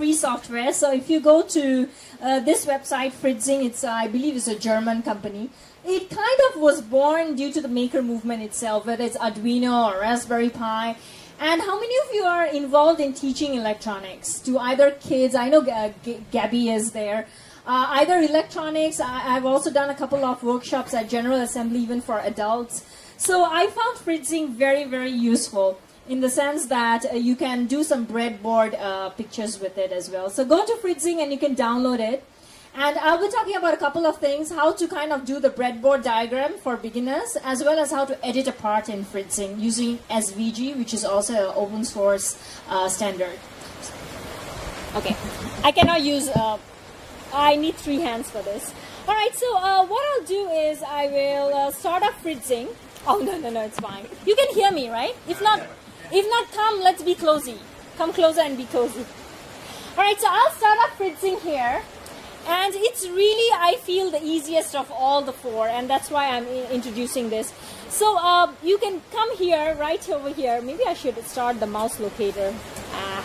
free software. So if you go to uh, this website, Fritzing, it's uh, I believe it's a German company. It kind of was born due to the maker movement itself, whether it's Arduino or Raspberry Pi. And how many of you are involved in teaching electronics to either kids? I know uh, G- Gabby is there. Uh, either electronics. I, have also done a couple of workshops at General Assembly, even for adults. So I found Fritzing very, very useful in the sense that uh, you can do some breadboard uh, pictures with it as well. So go to Fritzing and you can download it. And I'll be talking about a couple of things, how to kind of do the breadboard diagram for beginners, as well as how to edit a part in Fritzing using SVG, which is also an open source uh, standard. Okay, I cannot use, uh, I need three hands for this. All right, so uh, what I'll do is I will uh, start off Fritzing. Oh, no, no, no, it's fine. You can hear me, right? If not, if not, come, let's be cozy. Come closer and be cozy. All right, so I'll start off Fritzing here. And it's really, I feel, the easiest of all the four, and that's why I'm introducing this. So uh, you can come here, right over here. Maybe I should start the mouse locator. Ah.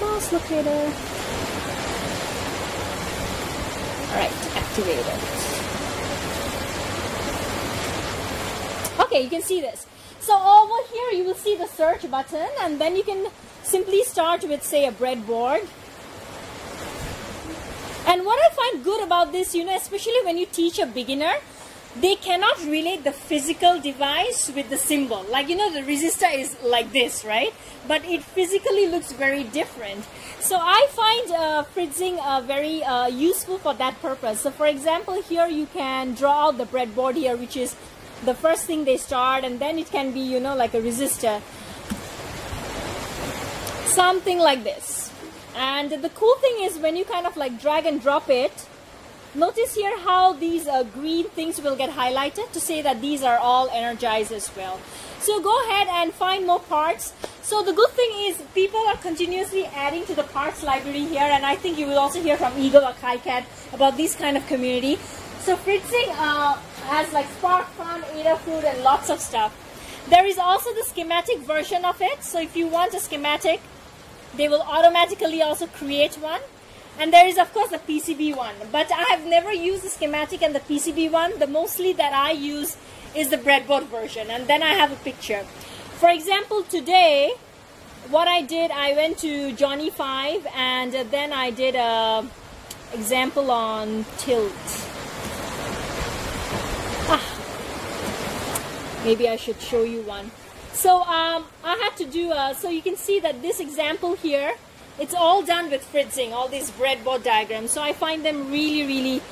Mouse locator. All right, activate it. Okay, you can see this. So over here you will see the search button and then you can simply start with say a breadboard. And what I find good about this, you know, especially when you teach a beginner, they cannot relate the physical device with the symbol. Like, you know, the resistor is like this, right? But it physically looks very different. So I find uh, Fritzing uh, very uh, useful for that purpose. So for example, here you can draw out the breadboard here, which is the first thing they start and then it can be you know like a resistor. Something like this. And the cool thing is when you kind of like drag and drop it notice here how these uh, green things will get highlighted to say that these are all energized as well. So go ahead and find more parts. So the good thing is people are continuously adding to the parts library here and I think you will also hear from Eagle or KiCad about this kind of community. So Fritzing uh, has like SparkFun, Adafruit, and lots of stuff. There is also the schematic version of it. So if you want a schematic, they will automatically also create one. And there is of course the PCB one. But I have never used the schematic and the PCB one. The mostly that I use is the breadboard version. And then I have a picture. For example, today, what I did, I went to Johnny 5 and then I did a example on tilt. Maybe I should show you one. So um, I had to do, a, so you can see that this example here, it's all done with fritzing, all these breadboard diagrams. So I find them really, really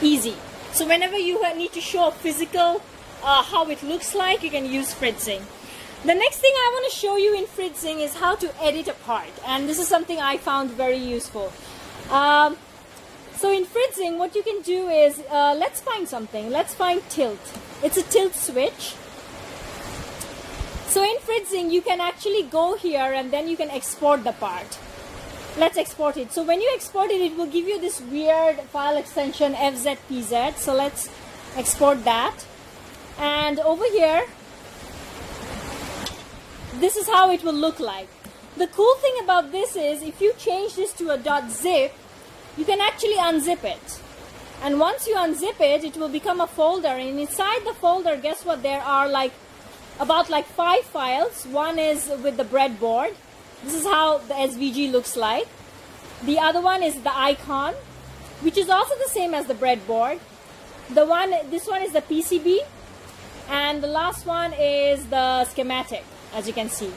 easy. So whenever you need to show a physical, uh, how it looks like, you can use fritzing. The next thing I want to show you in fritzing is how to edit a part. And this is something I found very useful. Um, so in fritzing, what you can do is, uh, let's find something. Let's find tilt. It's a tilt switch. So in Fritzing, you can actually go here and then you can export the part. Let's export it. So when you export it, it will give you this weird file extension FZPZ. So let's export that. And over here, this is how it will look like. The cool thing about this is if you change this to a .zip, you can actually unzip it. And once you unzip it, it will become a folder. And inside the folder, guess what? There are like about like five files. One is with the breadboard. This is how the SVG looks like. The other one is the icon, which is also the same as the breadboard. The one, this one is the PCB. And the last one is the schematic, as you can see.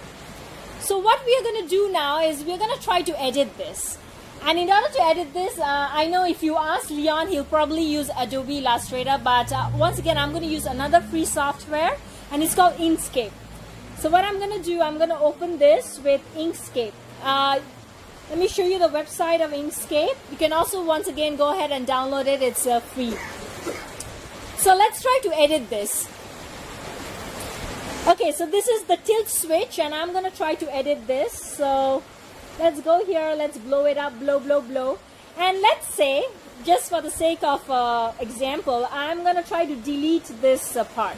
So what we are going to do now is we're going to try to edit this. And in order to edit this, uh, I know if you ask Leon, he'll probably use Adobe Illustrator. But uh, once again, I'm going to use another free software, and it's called Inkscape. So what I'm going to do, I'm going to open this with Inkscape. Uh, let me show you the website of Inkscape. You can also, once again, go ahead and download it. It's uh, free. So let's try to edit this. Okay, so this is the tilt switch, and I'm going to try to edit this. So let's go here. Let's blow it up. Blow blow blow. And let's say just for the sake of uh, example I'm gonna try to delete this uh, part.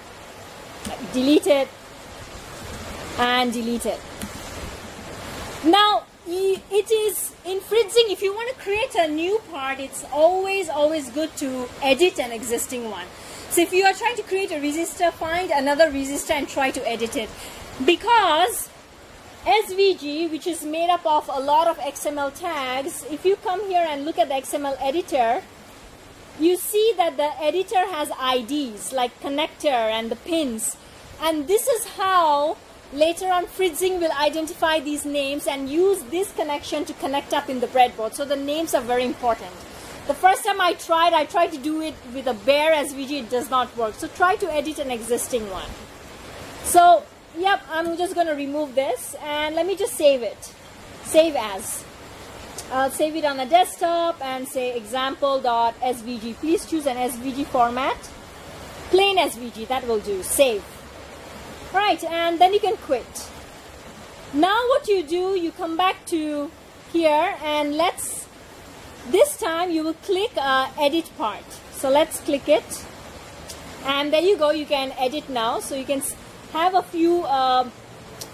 Delete it. And delete it. Now it is in Fritzing, if you want to create a new part, it's always, always good to edit an existing one. So if you are trying to create a resistor, find another resistor and try to edit it. Because SVG, which is made up of a lot of XML tags, if you come here and look at the XML editor, you see that the editor has IDs like connector and the pins. And this is how later on Fritzing will identify these names and use this connection to connect up in the breadboard. So the names are very important. The first time I tried, I tried to do it with a bare SVG, it does not work. So try to edit an existing one. So Yep, I'm just going to remove this and let me just save it. Save as. I'll save it on the desktop and say example.svg. Please choose an SVG format. Plain SVG, that will do. Save. Right, and then you can quit. Now what you do, you come back to here and let's, this time you will click uh, edit part. So let's click it. And there you go, you can edit now. So you can have a few uh,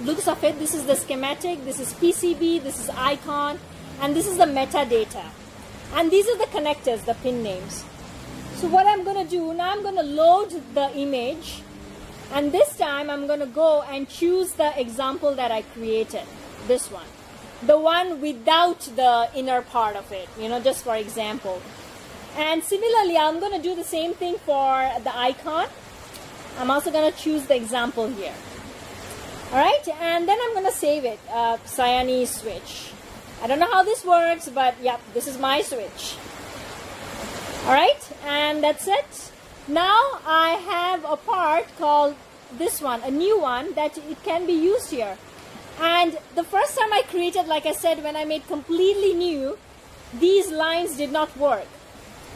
looks of it. This is the schematic, this is PCB, this is icon, and this is the metadata. And these are the connectors, the pin names. So what I'm going to do, now I'm going to load the image. And this time I'm going to go and choose the example that I created. This one. The one without the inner part of it, you know, just for example. And similarly, I'm going to do the same thing for the icon. I'm also going to choose the example here. Alright, and then I'm going to save it, uh, switch. I don't know how this works, but yep, this is my switch. Alright, and that's it. Now I have a part called this one, a new one that it can be used here. And the first time I created, like I said, when I made completely new, these lines did not work.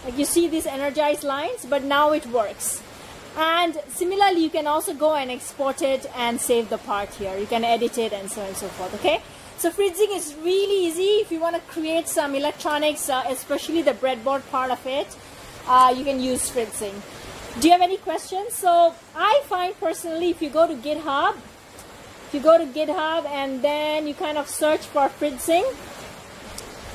Like you see these energized lines, but now it works. And similarly, you can also go and export it and save the part here. You can edit it and so on and so forth, okay? So fritzing is really easy. If you want to create some electronics, uh, especially the breadboard part of it, uh, you can use fritzing. Do you have any questions? So I find personally, if you go to GitHub, if you go to GitHub and then you kind of search for fritzing,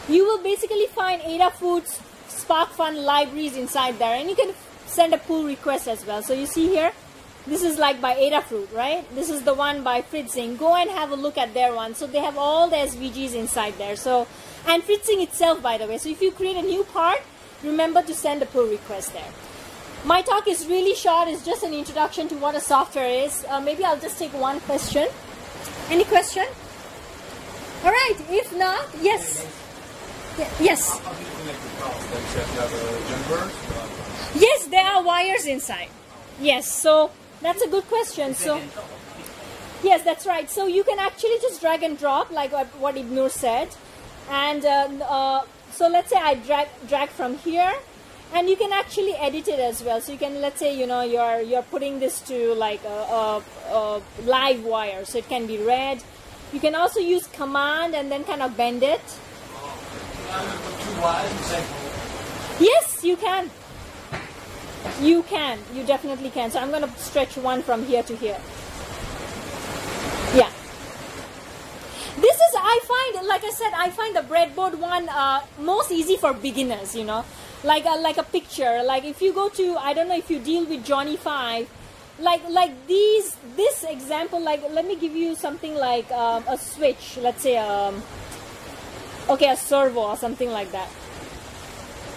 you will basically find Adafruit's SparkFun libraries inside there, and you can send a pull request as well. So you see here, this is like by Adafruit, right? This is the one by Fritzing. Go and have a look at their one. So they have all the SVGs inside there. So and Fritzing itself, by the way. So if you create a new part, remember to send a pull request there. My talk is really short. It's just an introduction to what a software is. Uh, maybe I'll just take one question. Any question? All right. If not, yes. Yes. Yes, there are wires inside. Yes, so that's a good question. So, yes, that's right. So you can actually just drag and drop, like what Ibnur said. And uh, uh, so let's say I drag drag from here, and you can actually edit it as well. So you can let's say you know you're you're putting this to like a, a, a live wire, so it can be red. You can also use command and then kind of bend it. Yes, you can. You can. You definitely can. So I'm going to stretch one from here to here. Yeah. This is, I find, like I said, I find the breadboard one uh, most easy for beginners, you know. Like a, like a picture. Like if you go to, I don't know if you deal with Johnny 5, like like these this example like let me give you something like um, a switch let's say um okay a servo or something like that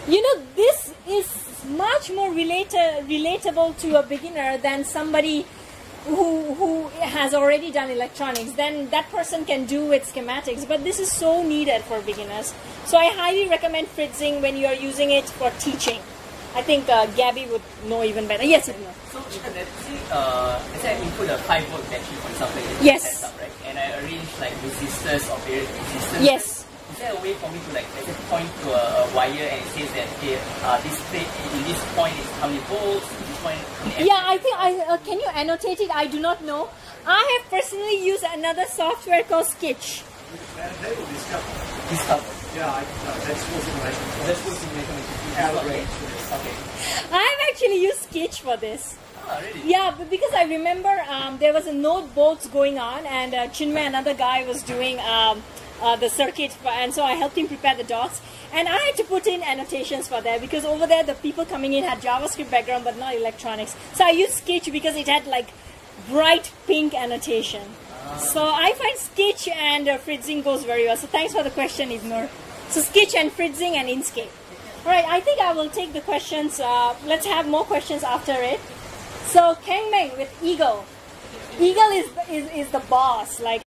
you know this is much more relata- relatable to a beginner than somebody who, who has already done electronics. Then that person can do with schematics, but this is so needed for beginners. So I highly recommend Fritzing when you are using it for teaching. I think uh, Gabby would know even better. Yes, So let's say, uh, let's say I input a 5 volt battery for example, yes. setup, right? And I arrange like resistors or various resistors. Yes is there a way for me to like let's say point to a, a wire and it says that okay, uh, this plate in this point is how many volts, this point Yeah, I think I uh, can you annotate it? I do not know. I have personally used another software called Skitch. Discover. Discover. Yeah, I, no, that's full simulation. That's full simulation. Okay. I've actually used Skitch for this. Oh, really? Yeah, but because I remember um, there was a NodeBots going on, and uh, Chinmay, another guy, was doing um, uh, the circuit, and so I helped him prepare the docs. And I had to put in annotations for that because over there the people coming in had JavaScript background but not electronics. So I used Skitch because it had like bright pink annotation. So I find Skitch and uh, Fritzing goes very well. So thanks for the question, Ibnur. So Skitch and Fritzing and Inkscape. All right, I think I will take the questions. Uh, let's have more questions after it. So Kang Meng with Eagle. Eagle is, is, is the boss. Like